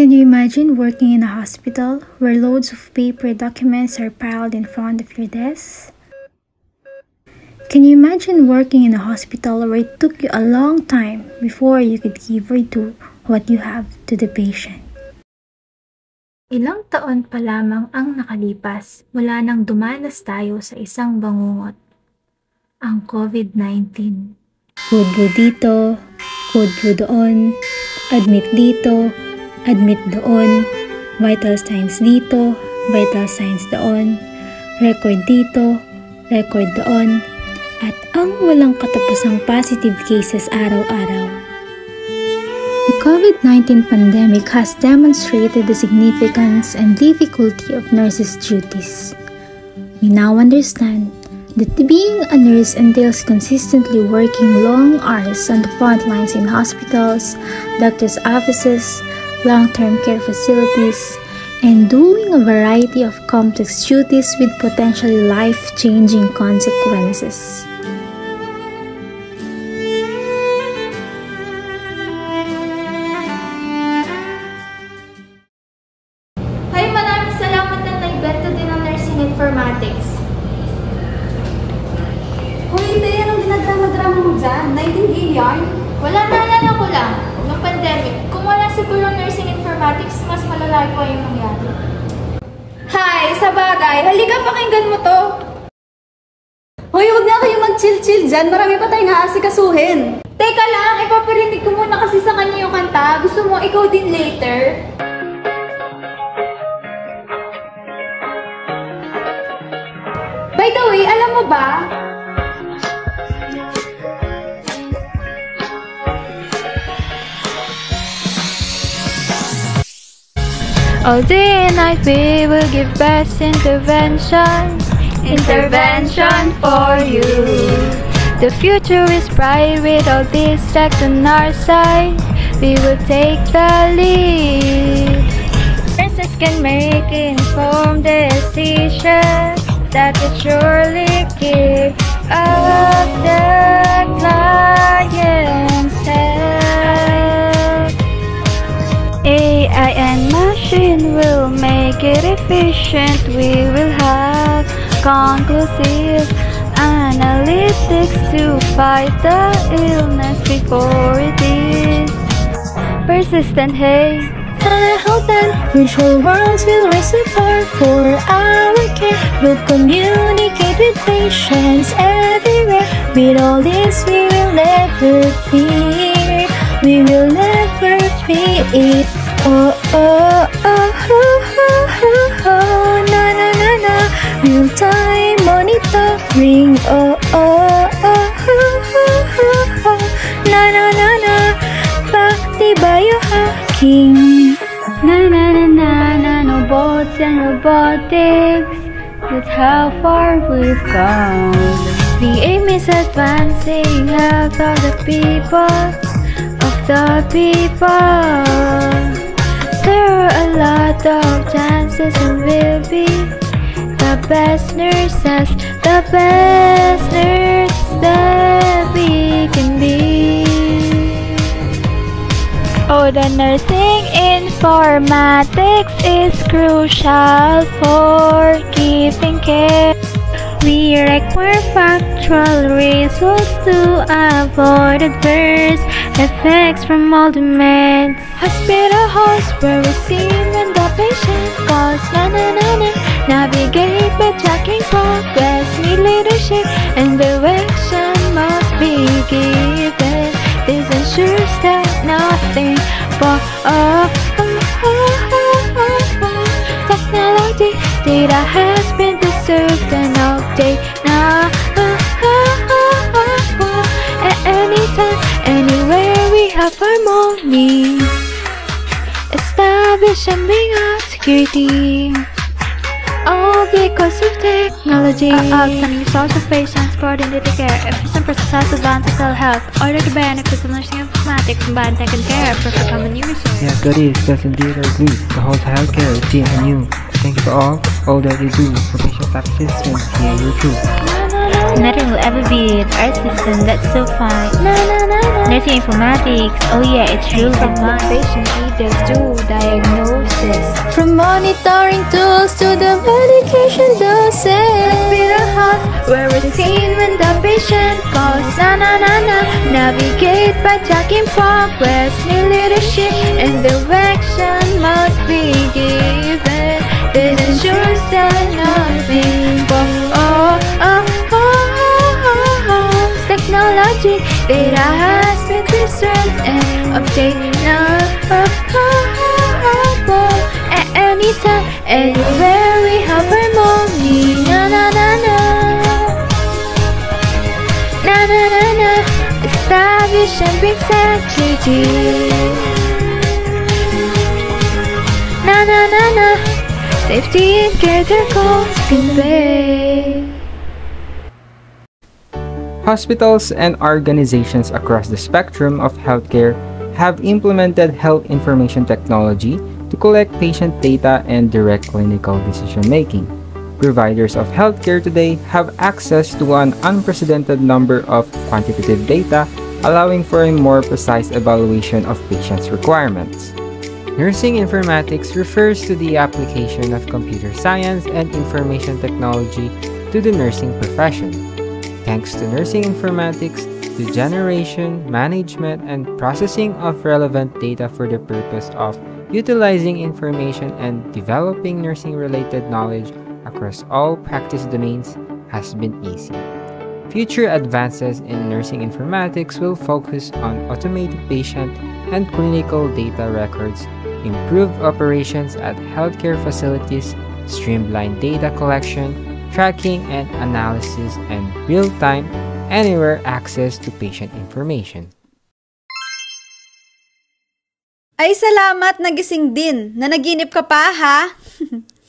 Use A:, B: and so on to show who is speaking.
A: Can you imagine working in a hospital where loads of paper documents are piled in front of your desk? Can you imagine working in a hospital where it took you a long time before you could give or do what you have to the patient?
B: Ilang taon pa lamang ang nakalipas mula nang dumanas tayo sa isang bangungot, ang COVID-19.
A: Code blue dito, blue doon, admit dito, admit doon, vital signs dito, vital signs doon, record dito, record doon, at ang walang katapusang positive cases araw-araw. The COVID-19 pandemic has demonstrated the significance and difficulty of nurses' duties. We now understand that being a nurse entails consistently working long hours on the front lines in hospitals, doctors' offices, long-term care facilities, and doing a variety of complex duties with potentially life-changing consequences.
B: Hay, maraming salamat na naibento din ang nursing informatics.
C: Hoy, hindi yan ang dinadrama-drama mo dyan. Nightingale yarn.
B: Wala naalala ko lang, nung pandemic, kung wala siguro nursing informatics, mas malala pa yung nangyari.
C: Hi, sa. Halika, pakinggan mo to. Hoy, huwag na kayo mag-chill-chill dyan. Marami pa tayong aasikasuhin.
B: Teka lang, ipaparinig ko muna kasi sa kanya yung kanta. Gusto mo ikaw din later? By the way, alam mo ba?
D: All day and night we will give best intervention, intervention for you. The future is bright with all these stacks on our side. We will take the lead. Nurses can make informed decisions that will surely keep up the client's efficient. We will have conclusive analytics to fight the illness before it is persistent. Hey.
A: And virtual worlds will raise the bar for our care. We'll communicate with patients everywhere. With all this, we will never fear. We will never fear. Oh, oh, oh, oh, oh, oh, oh, na, na, na, na. Real time monitoring. Oh, oh, oh, oh, oh, oh, oh, na, na, na, na. Pati biohacking.
D: Na na na na nanobots and robotics. That's how far we've gone. The aim is advancing health of the people, of the people. There are a lot of chances and we'll be the best nurses, the best nurses that we can be. Oh, the nursing informatics is crucial for giving care. We require factual results to avoid adverse effects from all the meds. Hospital halls where we see when the patient calls na na na na. Navigate by tracking progress, need leadership and direction must be given. This ensures that nothing for oh. technology data has been preserved and updated harmony. Establish and bring out security. All because uh, uh, of technology. Outstanding resource of patients coordinated care, efficient process advanced telehealth, order the benefits of nursing informatics, combined tech and care, perfect common new resource.
E: Yes, that is. That's indeed our agree. The whole healthcare team and you. Thank you for all, all that you do for patient staff assistance. Hear you too.
D: Nothing will ever beat our system that's so fine. Nursing informatics, oh yeah, it's real
B: From patient
D: details to diagnosis.
C: From monitoring tools to the medication doses.
D: Hospital house where we're seen when the patient calls. Na na na na. Navigate by tracking progress. New leadership and direction must be given. This ensures that nothing oh, oh, oh, oh, oh. Technology data has been preserved and updated now. At any time, anywhere we have harmony. Na na na na. Na na na na. Establish and bring security. Na na na na. Safety and care convey.
E: Hospitals and organizations across the spectrum of healthcare have implemented health information technology to collect patient data and direct clinical decision making. Providers of healthcare today have access to an unprecedented number of quantitative data, allowing for a more precise evaluation of patients' requirements. Nursing informatics refers to the application of computer science and information technology to the nursing profession. Thanks to nursing informatics, the generation, management, and processing of relevant data for the purpose of utilizing information and developing nursing related knowledge across all practice domains has been easy. Future advances in nursing informatics will focus on automated patient and clinical data records, improved operations at healthcare facilities, streamlined data collection, tracking and analysis, and real time, anywhere access to patient information.
C: Ay salamat nagising din. Nanaginip ka pa ha?